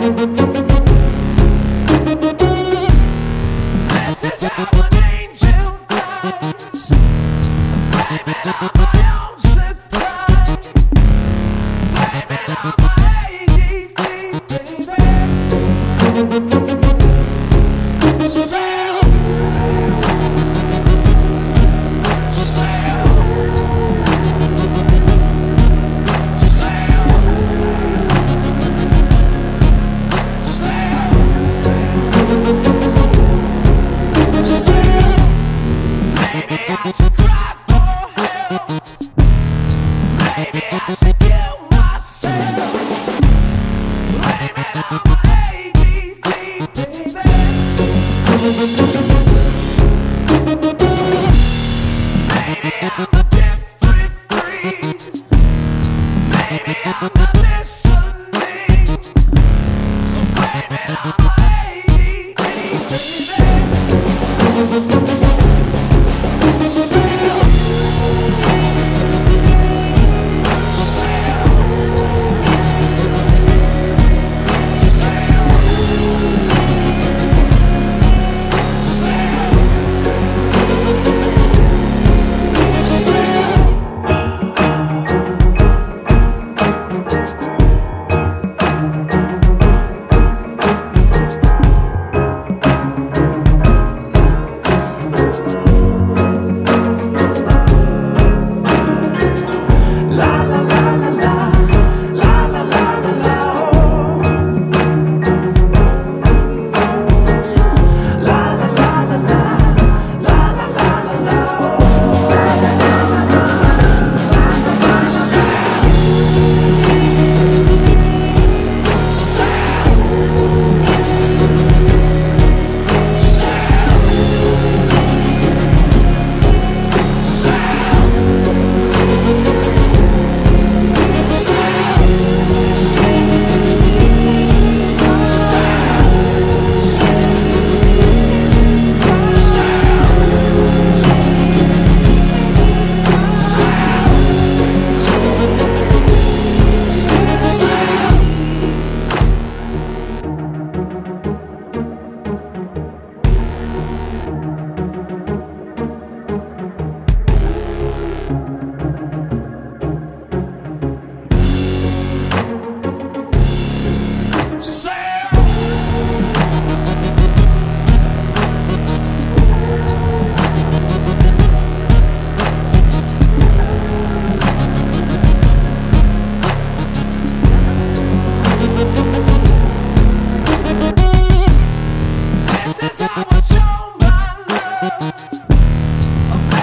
Música Drop.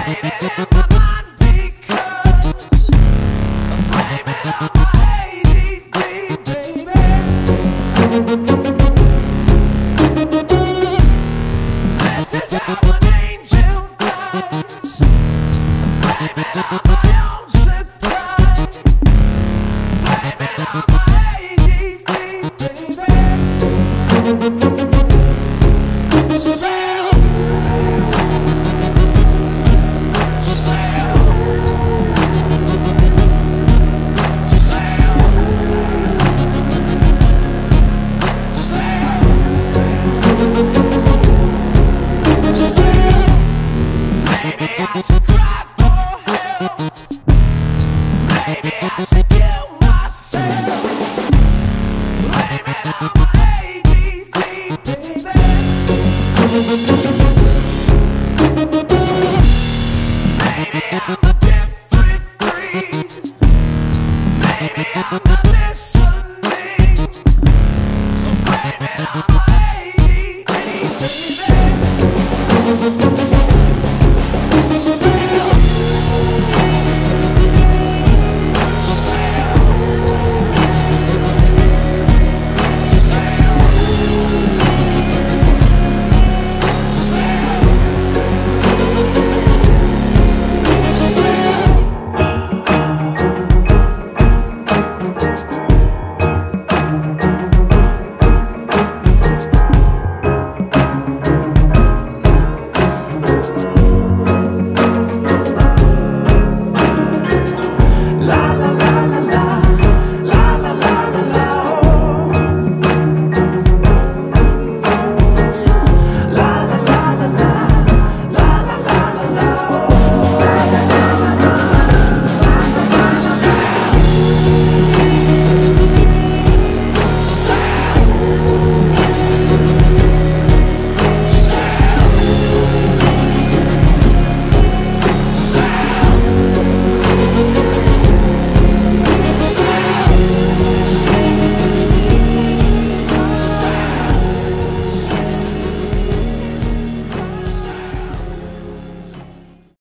I'm a